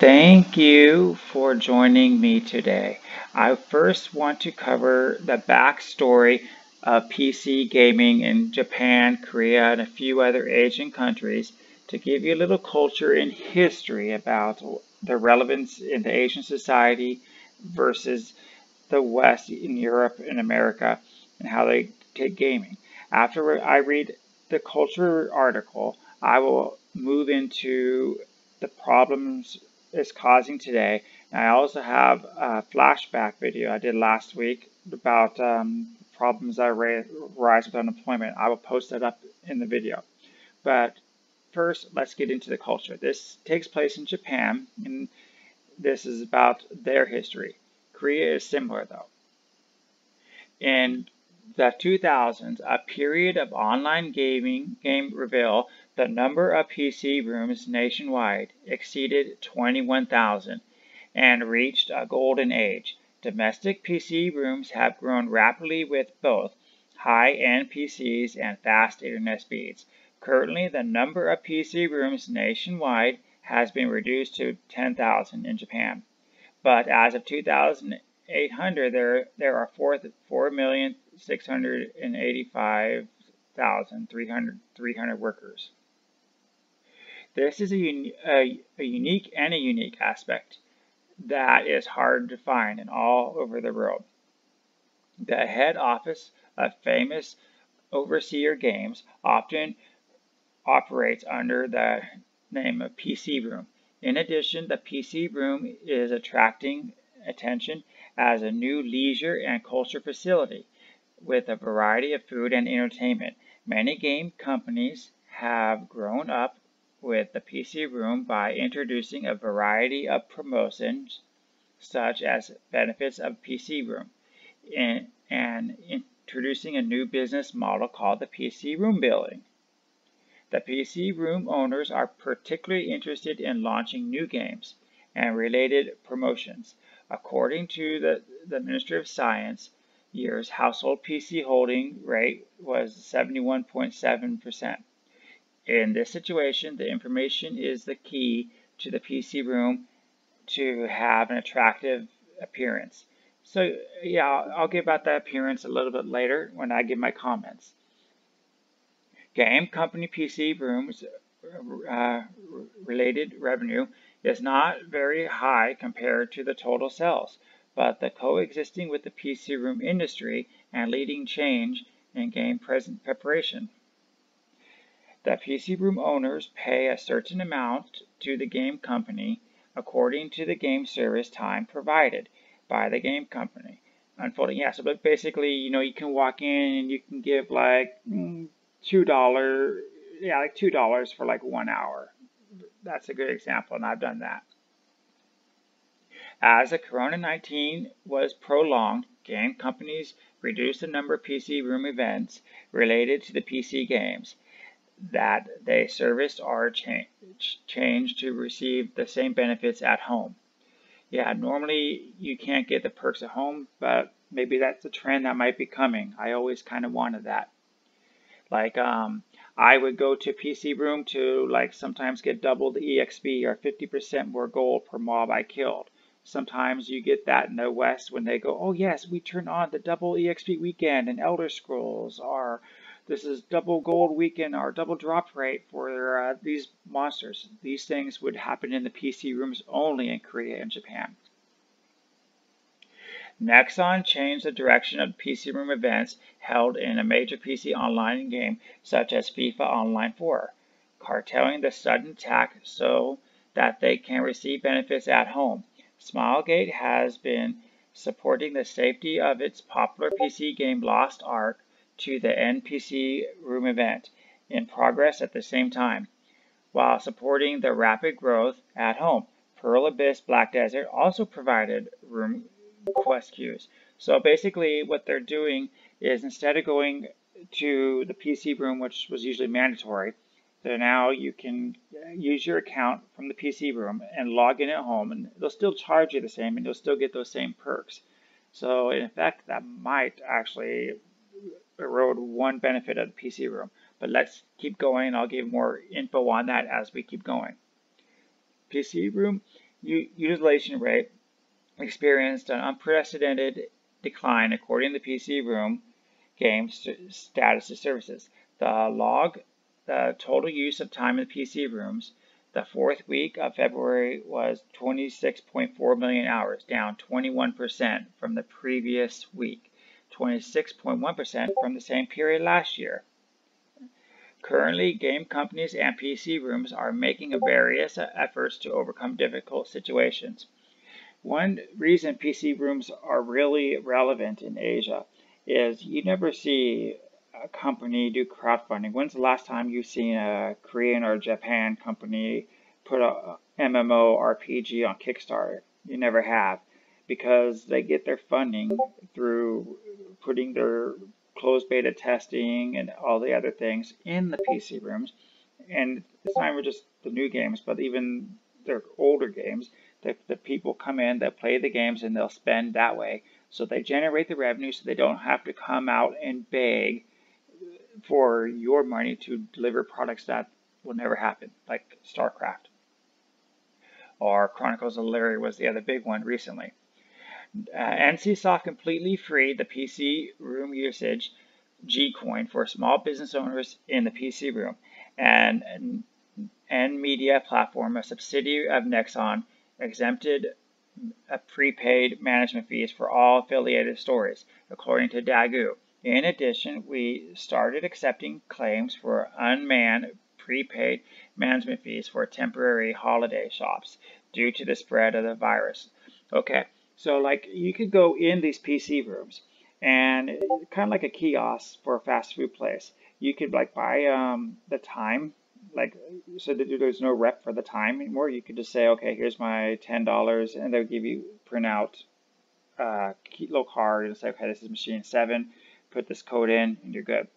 Thank you for joining me today. I first want to cover the backstory of PC gaming in Japan, Korea, and a few other Asian countries to give you a little culture and history about the relevance in the Asian society versus the West in Europe and America and how they take gaming. After I read the culture article, I will move into the problems is causing today. And I also have a flashback video I did last week about um, problems that arise with unemployment. I will post that up in the video. But first, let's get into the culture. This takes place in Japan, and this is about their history. Korea is similar, though. In the 2000s, a period of online gaming game reveal the number of PC rooms nationwide exceeded 21,000 and reached a golden age. Domestic PC rooms have grown rapidly with both high-end PCs and fast internet speeds. Currently, the number of PC rooms nationwide has been reduced to 10,000 in Japan. But as of 2,800, there, there are 4,685,300 workers. This is a, a, a unique and a unique aspect that is hard to find in all over the world. The head office of famous overseer games often operates under the name of PC Room. In addition, the PC Room is attracting attention as a new leisure and culture facility with a variety of food and entertainment. Many game companies have grown up with the PC Room by introducing a variety of promotions such as benefits of PC Room and, introducing a new business model called the PC Room Building. The PC Room owners are particularly interested in launching new games and related promotions. According to the, the Ministry of Science, year's household PC holding rate was 71.7%. In this situation, the information is the key to the PC room to have an attractive appearance. So yeah, I'll, I'll give about that appearance a little bit later when I give my comments. Game company PC rooms uh, related revenue is not very high compared to the total sales, but the coexisting with the PC room industry and leading change in game present preparation the PC room owners pay a certain amount to the game company according to the game service time provided by the game company. Unfolding, yeah, so but basically, you know, you can walk in and you can give like mm, $2, yeah, like $2 for like one hour. That's a good example, and I've done that. As the Corona 19 was prolonged, game companies reduced the number of PC room events related to the PC games that they serviced are cha changed to receive the same benefits at home. Yeah, normally you can't get the perks at home, but maybe that's a trend that might be coming. I always kind of wanted that. Like, um, I would go to PC Room to like sometimes get double the EXP or 50% more gold per mob I killed. Sometimes you get that in the West when they go, oh yes, we turn on the double EXP weekend and Elder Scrolls, or this is double gold weekend or double drop rate for uh, these monsters. These things would happen in the PC rooms only in Korea and Japan. Nexon changed the direction of PC room events held in a major PC online game such as FIFA Online 4, carteling the sudden attack so that they can receive benefits at home. Smilegate has been supporting the safety of its popular PC game Lost Ark to the NPC room event in progress at the same time, while supporting the rapid growth at home. Pearl Abyss Black Desert also provided room quest queues. So basically what they're doing is instead of going to the PC room, which was usually mandatory, so now you can use your account from the PC room and log in at home and they'll still charge you the same and you'll still get those same perks. So in fact, that might actually erode one benefit of the PC room. But let's keep going. I'll give more info on that as we keep going. PC room utilization rate experienced an unprecedented decline according to the PC Room game status of services. The log, the total use of time in the PC rooms, the fourth week of February was 26.4 million hours, down 21% from the previous week, 26.1% from the same period last year. Currently, game companies and PC rooms are making various efforts to overcome difficult situations. One reason PC rooms are really relevant in Asia is you never see a company do crowdfunding. When's the last time you've seen a Korean or Japan company put a MMO RPG on Kickstarter? You never have because they get their funding through putting their closed beta testing and all the other things in the PC rooms. And it's not even just the new games, but even their older games. The, the people come in, they'll play the games, and they'll spend that way. So they generate the revenue so they don't have to come out and beg for your money to deliver products that will never happen, like StarCraft. Or Chronicles of Elyria was the other big one recently. Uh, NCSoft completely freed the PC room usage G coin for small business owners in the PC room, and, and Media Platform, a subsidiary of Nexon, exempted prepaid management fees for all affiliated stores, according to Dagu. In addition, we started accepting claims for unmanned prepaid management fees for temporary holiday shops due to the spread of the virus. Okay, so like you could go in these PC rooms and kind of like a kiosk for a fast food place. You could like buy um, the time, like so that there's no rep for the time anymore. You could just say, okay, here's my ten dollars, and they'll give you print out a little card and say, okay, this is machine seven. Put this code in, and you're good.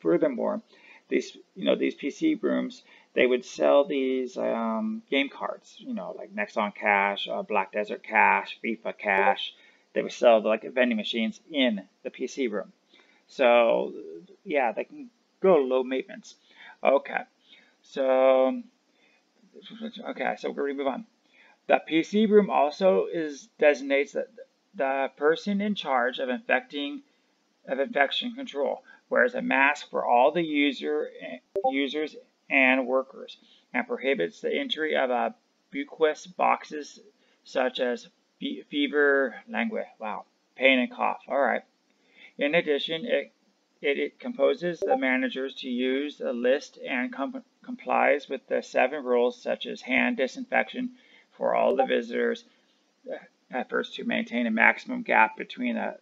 Furthermore, these you know these PC rooms they would sell these um, game cards, you know, like Nexon Cash, uh, Black Desert Cash, FIFA Cash. They would sell like vending machines in the PC room. So yeah, they can go low maintenance. Okay, so okay, so we're gonna move on. The PC room also is designates the, the person in charge of infecting of infection control wears a mask for all the user users and workers, and prohibits the entry of uh, bucquous boxes such as fever, languor, wow, pain and cough. All right. In addition, it, it, it composes the managers to use the list and com complies with the seven rules such as hand disinfection for all the visitors, uh, efforts to maintain a maximum gap between the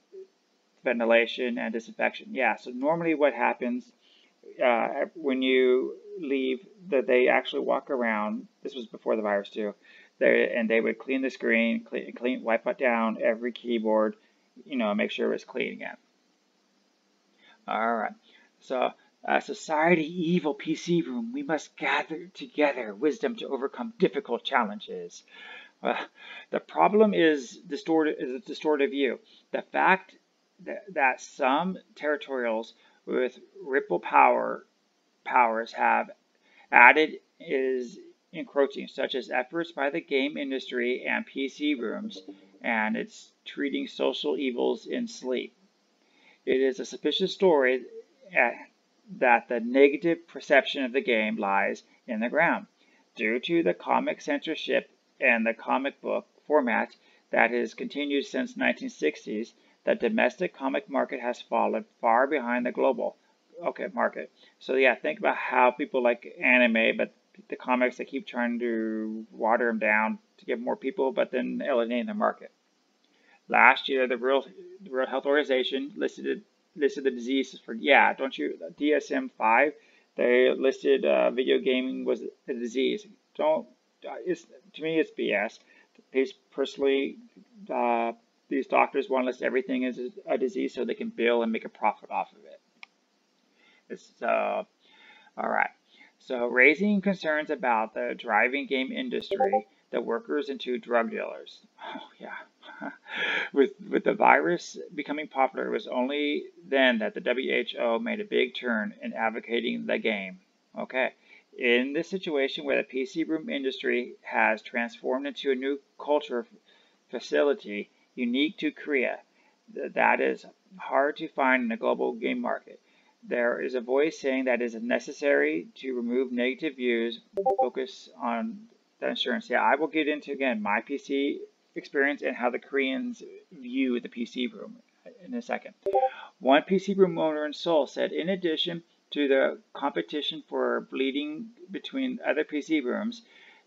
ventilation and disinfection. Yeah, so normally what happens uh, when you leave that they actually walk around. This was before the virus too. They, and they would clean the screen, clean, clean, wipe it down every keyboard, you know, make sure it was clean again. All right. So, uh, society evil PC room, we must gather together wisdom to overcome difficult challenges. Uh, the problem is distorted is a distorted view. The fact that, that some territorials with ripple power powers have added is encroaching, such as efforts by the game industry and PC rooms, and it's treating social evils in sleep. It is a suspicious story that the negative perception of the game lies in the ground. Due to the comic censorship and the comic book format that has continued since 1960s, the domestic comic market has fallen far behind the global okay market. So yeah, think about how people like anime, but the comics they keep trying to water them down to get more people, but then alienating the market. Last year, the World, the World Health Organization listed listed the diseases for yeah, don't you DSM five? They listed uh, video gaming was a disease. Don't uh, it's to me it's BS. These personally, uh, these doctors want to list everything as a disease so they can bill and make a profit off of it. Uh, all right. So raising concerns about the driving game industry, the workers into drug dealers. Oh yeah. with with the virus becoming popular, it was only then that the WHO made a big turn in advocating the game. Okay. In this situation where the PC room industry has transformed into a new culture facility unique to Korea, that is hard to find in the global game market. There is a voice saying that it is necessary to remove negative views, focus on the insurance. Yeah, I will get into again my PC experience and how the Koreans view the PC room in a second. One PC room owner in Seoul said, in addition to the competition for bleeding between other PC rooms,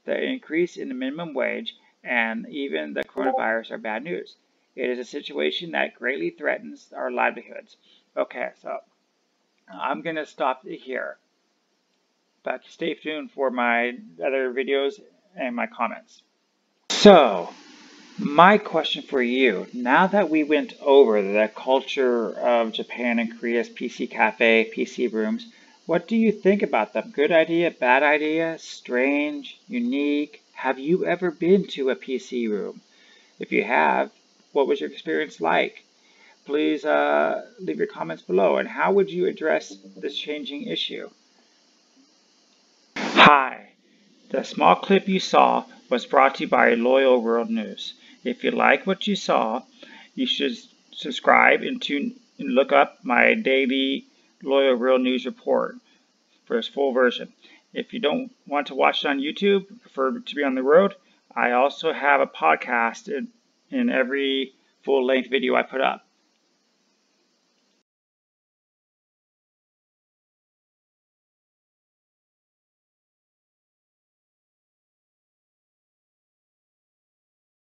the increase in the minimum wage and even the coronavirus are bad news. It is a situation that greatly threatens our livelihoods. Okay, so I'm going to stop here. But stay tuned for my other videos and my comments. So, my question for you, now that we went over the culture of Japan and Korea's PC cafe, PC rooms, what do you think about them? Good idea, bad idea, strange, unique? Have you ever been to a PC room? If you have, what was your experience like? Please uh, leave your comments below. And how would you address this changing issue? Hi, the small clip you saw was brought to you by Loyal World News. If you like what you saw, you should subscribe and tune and look up my daily Loyal World News report for its full version. If you don't want to watch it on YouTube, prefer to be on the road, I also have a podcast in, in every full length video I put up.